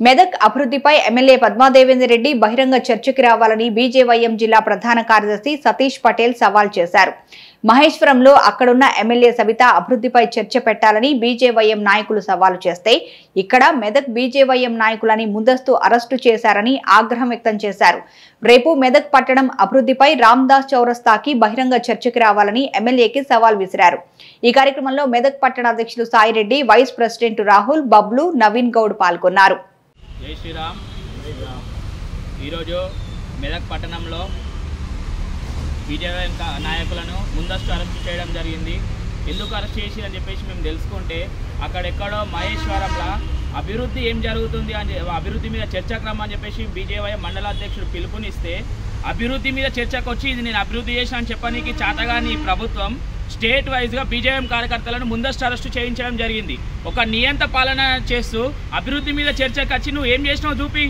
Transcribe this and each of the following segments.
మెదక్ అభివృద్ధిపై ఎమ్మెల్యే పద్మాదేవేందర్ రెడ్డి బహిరంగ చర్చకి రావాలని బీజేవైఎం జిల్లా ప్రధాన కార్యదర్శి సతీష్ పటేల్ సవాల్ చేశారు. మహేశ్వరంలో అక్కడున్న ఎమ్మెల్యే సవిత అభివృద్ధిపై చర్చ పెట్టాలని బీజేవైఎం నాయకులు సవాలు చేస్తే ఇక్కడ మెదక్ బీజేవైఎం నాయకులని ముందస్తు అరెస్టు చేశారని ఆగ్రహం వ్యక్తం చేశారు. రేపు మెదక్ పట్టణం అభివృద్ధిపై రామ్దాస్ చౌరస్తాకి బహిరంగ చర్చకి రావాలని ఎమ్మెల్యేకి సవాల్ విసిరారు. ఈ కార్యక్రమంలో మెదక్ పట్టణ అధ్యక్షులు సాయిరెడ్డి వైస్ ప్రెసిడెంట్ రాహుల్ బబ్లు నవీన్ గౌడ్ పాల్గొన్నారు. జై శ్రీరామ్. ఈరోజు మెదక్ పట్టణంలో బీజేపీ నాయకులను ముందస్తు అరెస్ట్ చేయడం జరిగింది. ఎందుకు అరెస్ట్ చేసి అని చెప్పేసి మేము తెలుసుకుంటే అక్కడెక్కడో మహేశ్వరంలో అభివృద్ధి ఏం జరుగుతుంది అని అభివృద్ధి మీద చర్చక్రమం అని చెప్పేసి బీజేవై మండల అధ్యక్షుడు పిలుపునిస్తే అభివృద్ధి మీద చర్చకు వచ్చి ఇది నేను అభివృద్ధి చేశాను అని చెప్పడానికి చాతగాని ప్రభుత్వం స్టేట్ వైజ్గా బీజేఎం కార్యకర్తలను ముందస్తు అరెస్టు చేయించడం జరిగింది. ఒక నియంత పాలన చేస్తూ అభివృద్ధి మీద చర్చకు వచ్చి నువ్వు ఏం చేసినావు చూపి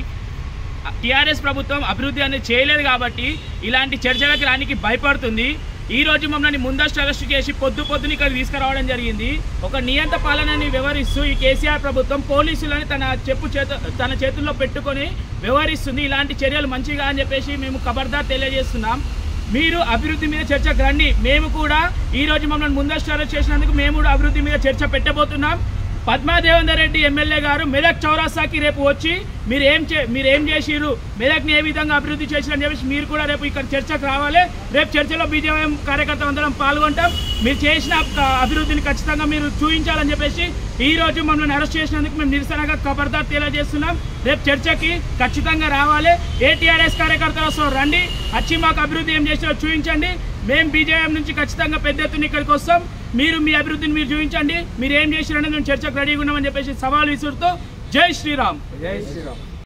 టీఆర్ఎస్ ప్రభుత్వం అభివృద్ధి అనేది చేయలేదు కాబట్టి ఇలాంటి చర్చలకు రానికి భయపడుతుంది. ఈ రోజు మమ్మల్ని ముందస్తు అరెస్టు చేసి పొద్దు పొద్దున ఇక్కడ తీసుకురావడం జరిగింది. ఒక నియంత పాలనని వివరిస్తూ ఈ కేసీఆర్ ప్రభుత్వం పోలీసులని తన చెప్పు చేత తన చేతుల్లో పెట్టుకొని వ్యవహరిస్తుంది ఇలాంటి చర్యలు మంచిగా అని చెప్పేసి మేము ఖబర్దార్ తెలియజేస్తున్నాం. మీరు అభివృద్ధి మీద చర్చకు రండి మేము కూడా ఈ రోజు మమ్మల్ని ముందస్తు చేసినందుకు మేము కూడా అభివృద్ధి మీద చర్చ పెట్టబోతున్నాం. పద్మాదేవేందర్ రెడ్డి ఎమ్మెల్యే గారు మెదక్ చౌరాస్తాకి రేపు వచ్చి మీరు ఏం చే మీరు ఏం చేసిర్రు? మెదక్ని ఏ విధంగా అభివృద్ధి చేసిరని చెప్పేసి మీరు కూడా రేపు ఇక్కడ చర్చకు రావాలి. రేపు చర్చలో బీజేపీ కార్యకర్తలు అందరం పాల్గొంటాం. మీరు చేసిన అభివృద్ధిని ఖచ్చితంగా మీరు చూపించాలని చెప్పేసి ఈ రోజు మమ్మల్ని అరెస్ట్ చేసినందుకు మేము నిరసనగా ఖబర్దార్ తెలియజేస్తున్నాం రేపు చర్చకి ఖచ్చితంగా రావాలి. ఏటీఆర్ఎస్ కార్యకర్తలు వస్తారు. రండి. వచ్చి మాకు అభివృద్ధి ఏం చేసినా చూపించండి. మేము బీజేఎం నుంచి ఖచ్చితంగా పెద్ద ఎత్తున ఇక్కడికి వస్తాం. మీరు మీ అభివృద్ధిని మీరు చూపించండి. మీరు ఏం చేసిరనేది మేము చర్చకు రెడీగా ఉన్నామని చెప్పేసి సవాల్ విసురుతూ జై శ్రీరామ్. జై శ్రీరామ్.